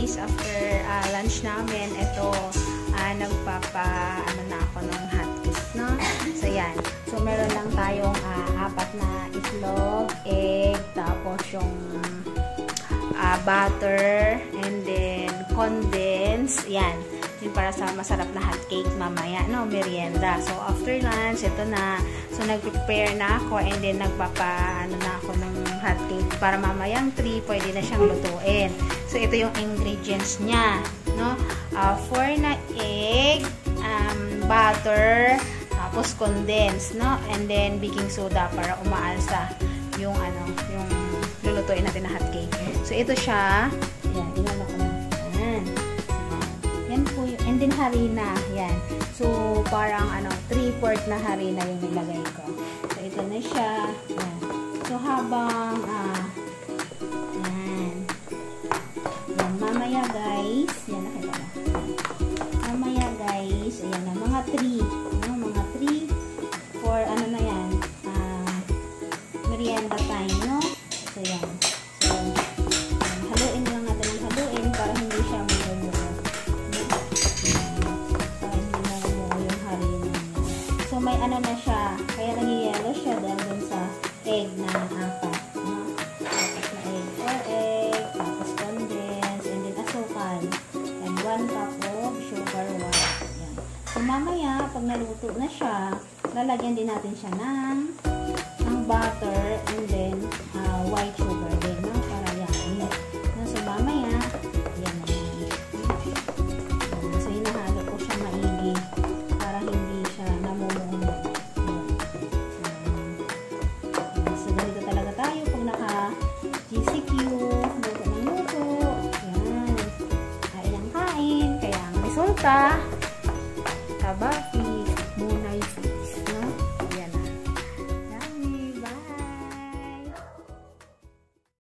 guys, after uh, lunch namin, ito, uh, nagpapa, ano na ako ng hot cake, no? So, yan. So, meron lang tayong uh, apat na itlog, egg, tapos yung uh, butter, and then condensed, yan. Yung para sa masarap na hot cake mamaya, no? Merienda. So, after lunch, ito na. So, nag-prepare na ako, and then nagpapa, ano na ako ng hot cake para mamayang 3 pwede na siyang lutuin. So, ito yung ingredients niya. No? Uh, 4 na egg, um, butter, tapos condense, no? And then, baking soda para umaalsa yung, ano, yung lulutuin natin na hot cake. So, ito siya. Yan, inano ko na. Harina. Yan. So, parang, ano, 3-4 na harina yung nilagay ko. So, ito na siya. Yan. So, habang, ah, yan. Yan, mamaya guys, yan, nakita na. Mamaya guys, ayan na, mga 3, no, mga 3, for, ano na yan, ah, merienda time, no? So, yan. May ano na siya, kaya nag-yellow siya dahil dun sa egg na apat. No? Apat na egg. Four egg, tapos condense, and then asukal. And one cup of sugar white. Yan. So, mamaya, pag naluto na siya, lalagyan din natin siya ng, ng butter kita. Kita basi.